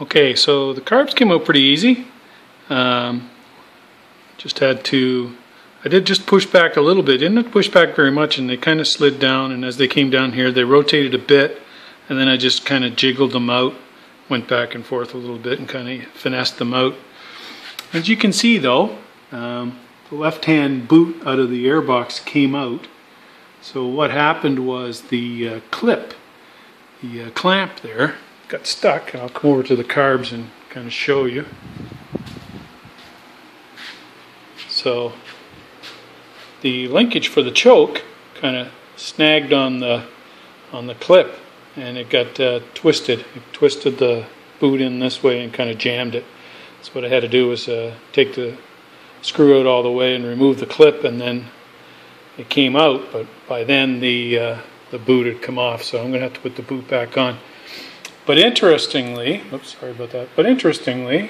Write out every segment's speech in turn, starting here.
Okay, so the carbs came out pretty easy. Um, just had to, I did just push back a little bit. Didn't push back very much, and they kind of slid down. And as they came down here, they rotated a bit, and then I just kind of jiggled them out, went back and forth a little bit, and kind of finessed them out. As you can see, though, um, the left-hand boot out of the airbox came out. So what happened was the uh, clip, the uh, clamp there, got stuck. And I'll come over to the carbs and kind of show you. So the linkage for the choke kind of snagged on the on the clip and it got uh, twisted. It twisted the boot in this way and kind of jammed it. So what I had to do was uh, take the screw out all the way and remove the clip and then it came out but by then the uh, the boot had come off so I'm going to have to put the boot back on. But interestingly, oops, sorry about that. But interestingly, you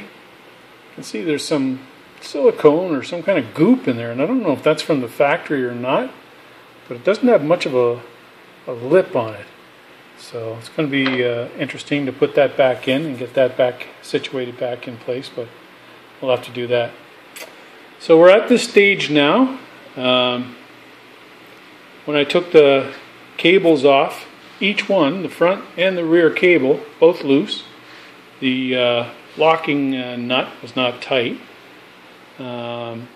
can see there's some silicone or some kind of goop in there, and I don't know if that's from the factory or not, but it doesn't have much of a, a lip on it. So it's going to be uh, interesting to put that back in and get that back situated back in place, but we'll have to do that. So we're at this stage now. Um, when I took the cables off, each one, the front and the rear cable, both loose. The uh, locking uh, nut was not tight. Um,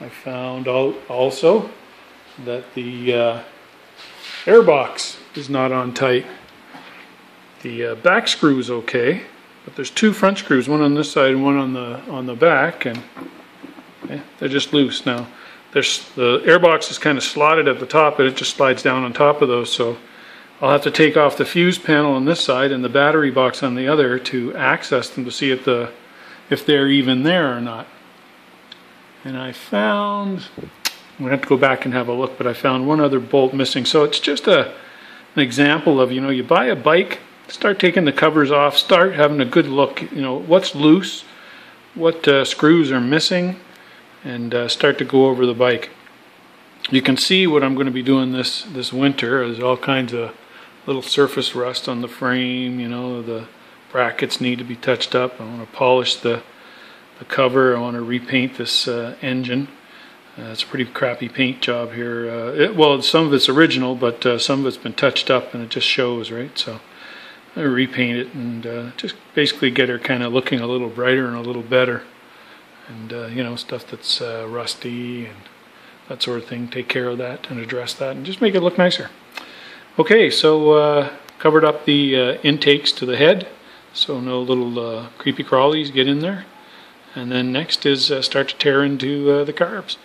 I found out also that the uh, airbox is not on tight. The uh, back screw is okay, but there's two front screws, one on this side and one on the on the back, and okay, they're just loose now. There's the airbox is kind of slotted at the top, and it just slides down on top of those, so I'll have to take off the fuse panel on this side and the battery box on the other to access them to see if the if they're even there or not. And I found I'm gonna have to go back and have a look, but I found one other bolt missing. So it's just a an example of you know you buy a bike, start taking the covers off, start having a good look. You know what's loose, what uh, screws are missing, and uh, start to go over the bike. You can see what I'm going to be doing this this winter. There's all kinds of little surface rust on the frame. You know, the brackets need to be touched up. I want to polish the the cover. I want to repaint this uh, engine. Uh, it's a pretty crappy paint job here. Uh, it, well, some of it's original, but uh, some of it's been touched up, and it just shows, right? So I repaint it and uh, just basically get her kind of looking a little brighter and a little better. And uh, you know, stuff that's rusty and that sort of thing. Take care of that and address that, and just make it look nicer. Okay, so uh, covered up the uh, intakes to the head, so no little uh, creepy crawlies get in there. And then next is uh, start to tear into uh, the carbs.